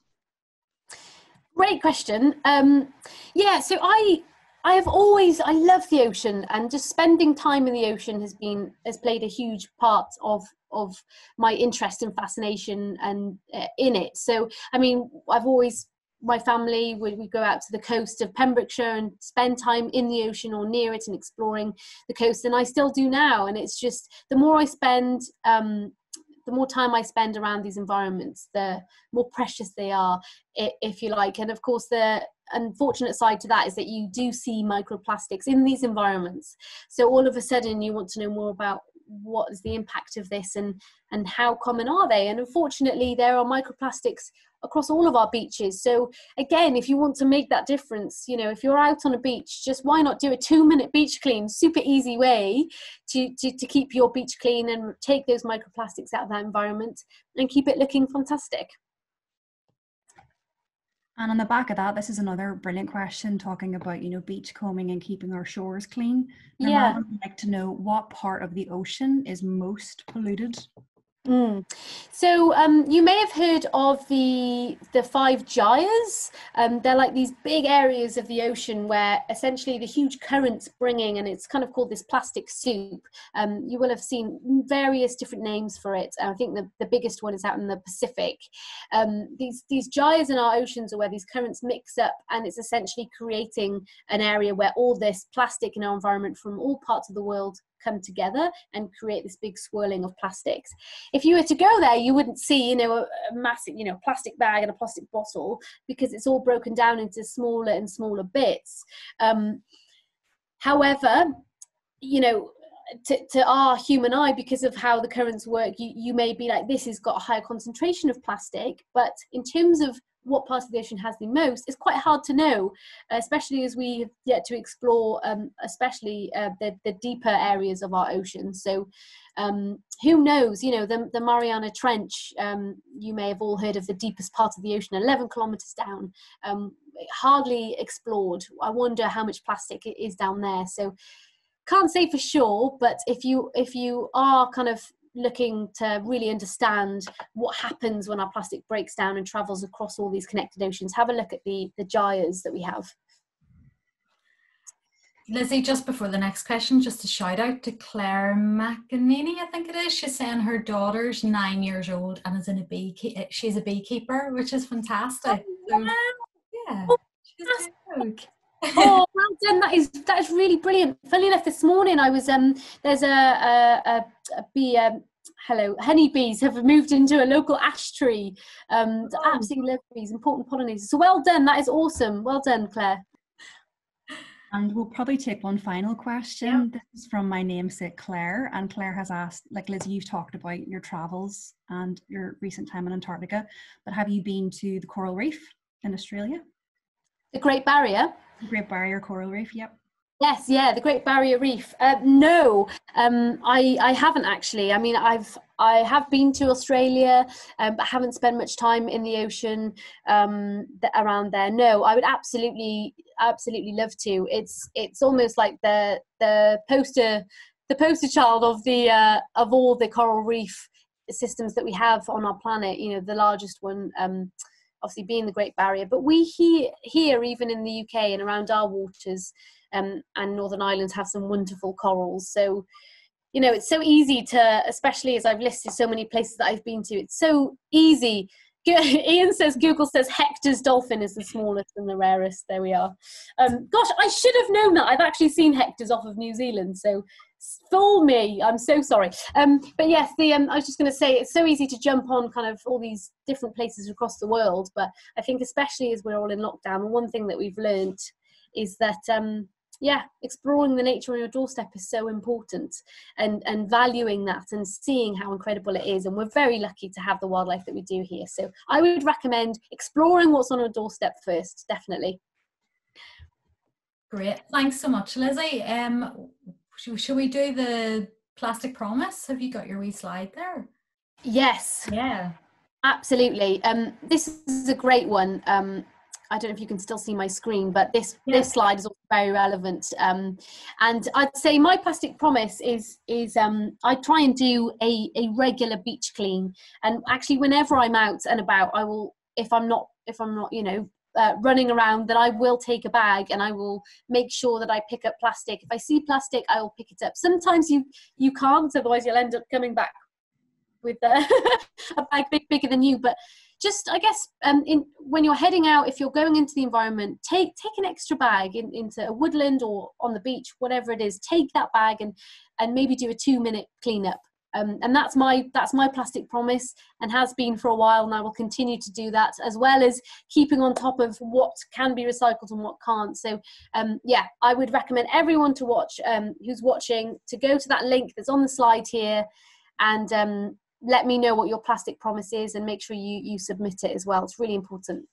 Great question. Um, yeah, so I I have always I love the ocean and just spending time in the ocean has been has played a huge part of of my interest and fascination and uh, in it. So I mean I've always my family would we go out to the coast of Pembrokeshire and spend time in the ocean or near it and exploring the coast and I still do now and it's just the more I spend um, the more time I spend around these environments the more precious they are if you like and of course the unfortunate side to that is that you do see microplastics in these environments. So all of a sudden you want to know more about what is the impact of this and and how common are they? And unfortunately there are microplastics across all of our beaches. So again if you want to make that difference you know if you're out on a beach just why not do a two minute beach clean? Super easy way to, to to keep your beach clean and take those microplastics out of that environment and keep it looking fantastic and on the back of that, this is another brilliant question talking about, you know, beach combing and keeping our shores clean. yeah. I'd like to know what part of the ocean is most polluted. Mm. So um, you may have heard of the the five gyres. Um, they're like these big areas of the ocean where essentially the huge currents bringing, and it's kind of called this plastic soup. Um, you will have seen various different names for it. I think the, the biggest one is out in the Pacific. Um, these these gyres in our oceans are where these currents mix up, and it's essentially creating an area where all this plastic in our environment from all parts of the world come together and create this big swirling of plastics. If you were to go there, you wouldn't see, you know, a, a massive, you know, plastic bag and a plastic bottle because it's all broken down into smaller and smaller bits. Um, however, you know, to, to, our human eye, because of how the currents work, you, you may be like, this has got a higher concentration of plastic. But in terms of what part of the ocean has the most is quite hard to know, especially as we have yet to explore, um, especially uh, the, the deeper areas of our ocean. So, um, who knows? You know, the, the Mariana Trench, um, you may have all heard of the deepest part of the ocean, 11 kilometers down, um, hardly explored. I wonder how much plastic is down there. So, can't say for sure, but if you if you are kind of looking to really understand what happens when our plastic breaks down and travels across all these connected oceans, have a look at the, the gyres that we have. Lizzie, just before the next question, just a shout out to Claire McEnany, I think it is. She's saying her daughter's nine years old and is in a bee. She's a beekeeper, which is fantastic. Oh, wow. yeah, oh, oh, well done! That is that is really brilliant. Funny enough, this morning I was um there's a a, a, a bee um, hello honeybees have moved into a local ash tree. Um, oh. absolutely love bees, important pollinators. So well done. That is awesome. Well done, Claire. And we'll probably take one final question. Yeah. This is from my namesake Claire, and Claire has asked, like Lizzie, you've talked about your travels and your recent time in Antarctica, but have you been to the coral reef in Australia? The Great Barrier. Great Barrier Coral Reef, yep. Yes, yeah, the Great Barrier Reef. Uh, no, um, I I haven't actually. I mean, I've I have been to Australia, um, but haven't spent much time in the ocean um, around there. No, I would absolutely absolutely love to. It's it's almost like the the poster the poster child of the uh, of all the coral reef systems that we have on our planet. You know, the largest one. Um, obviously being the Great Barrier. But we here, here even in the UK and around our waters um, and Northern Ireland, have some wonderful corals. So, you know, it's so easy to, especially as I've listed so many places that I've been to, it's so easy. Ian says Google says Hector's dolphin is the smallest and the rarest. There we are. Um, gosh, I should have known that. I've actually seen Hector's off of New Zealand, so fool me. I'm so sorry. Um, but yes, the um, I was just going to say it's so easy to jump on kind of all these different places across the world, but I think especially as we're all in lockdown, one thing that we've learned is that um, yeah, exploring the nature on your doorstep is so important, and and valuing that and seeing how incredible it is. And we're very lucky to have the wildlife that we do here. So I would recommend exploring what's on your doorstep first, definitely. Great, thanks so much, Lizzie. Um, should, we do the plastic promise? Have you got your wee slide there? Yes. Yeah. Absolutely. Um, this is a great one. Um, I don't know if you can still see my screen, but this yeah. this slide is also very relevant. Um, and I'd say my plastic promise is is um, I try and do a, a regular beach clean, and actually whenever I'm out and about, I will if I'm not if I'm not you know uh, running around, then I will take a bag and I will make sure that I pick up plastic. If I see plastic, I will pick it up. Sometimes you you can't, otherwise you'll end up coming back with uh, a bag big bigger than you. But just I guess um, in, when you're heading out, if you're going into the environment, take take an extra bag in, into a woodland or on the beach, whatever it is. Take that bag and and maybe do a two minute cleanup. Um, and that's my that's my plastic promise and has been for a while and i will continue to do that as well as keeping on top of what can be recycled and what can't. So um, yeah i would recommend everyone to watch um, who's watching to go to that link that's on the slide here and um, let me know what your plastic promise is and make sure you you submit it as well. It's really important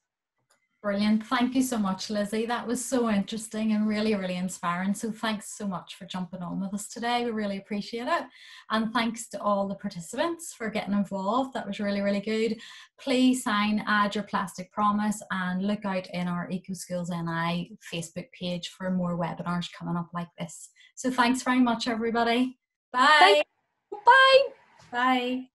Brilliant. Thank you so much, Lizzie. That was so interesting and really, really inspiring. So, thanks so much for jumping on with us today. We really appreciate it. And thanks to all the participants for getting involved. That was really, really good. Please sign, add your plastic promise, and look out in our Eco Schools NI Facebook page for more webinars coming up like this. So, thanks very much, everybody. Bye. Bye. Bye.